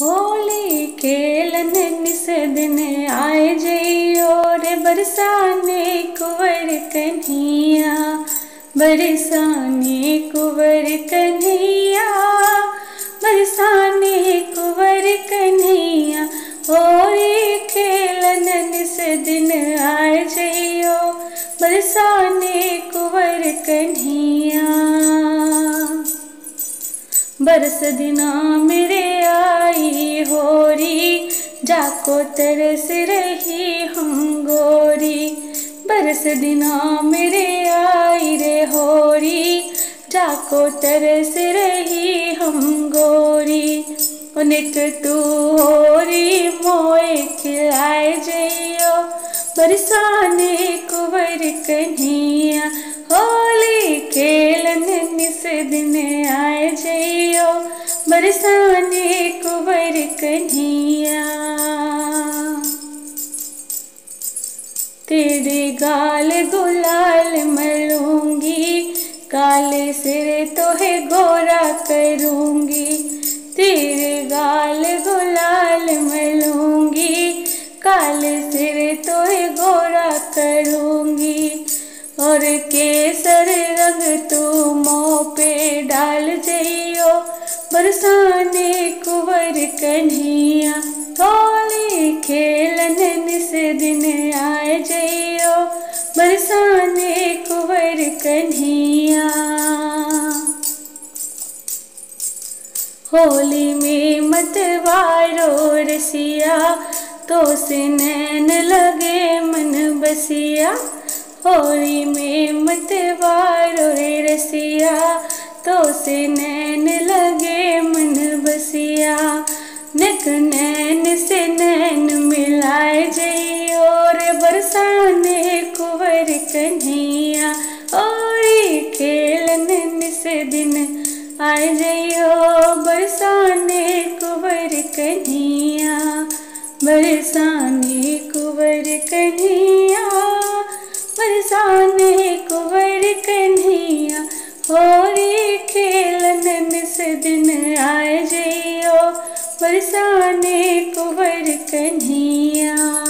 होली खेलन निस दिन आए जइयो रे बरसाने कुंवर कन्हैया, बरसाने कुंवर कन्हैया, बरसाने कुंवर कन्हैया, होली खेलन निस दिन आए जइयो बरसाने कुंवर कन्हैया। बरस दिना मेरे आई होरी, जाको तरस रही हम गोरी। बरस दिना मेरे आई रे होरी, जाको तरस रही हम गोरी। उनिक तू होरी, मोए खिलाए जइयो। बरसाने कुंवर कन्हैया, होली खेलन निस दिन आए जइयो। बरसाने कुंवर कन्हैया तेरे गाल गुलाल मलूँगी, काले सिर तोहे गोरा करूँगी। तेरे गाल गुलाल मलूँगी, काले सिर तोहे गोरा करूँगी। और केसर रंग तू मोह पे डाल जइयो बरसाने कुंवर कन्हैया होली खेलन निस दिन आए जइयो। बरसाने कुंवर कन्हैया, होली में मतवारो रसिया तो से नैन लगे मन बसिया। होली में मतवारो रसिया तो से नैन नैन मिलाए जइयो और बरसाने कुंवर कन्हैया। ओरी खेलन निस दिन आए जइयो बरसाने कुंवर कन्हैया। बरसाने कुंवर कन्हैया, बरसाने कुंवर कन्हैया। होली खेलन निस दिन आए जइयो बरसाने कन्हैया।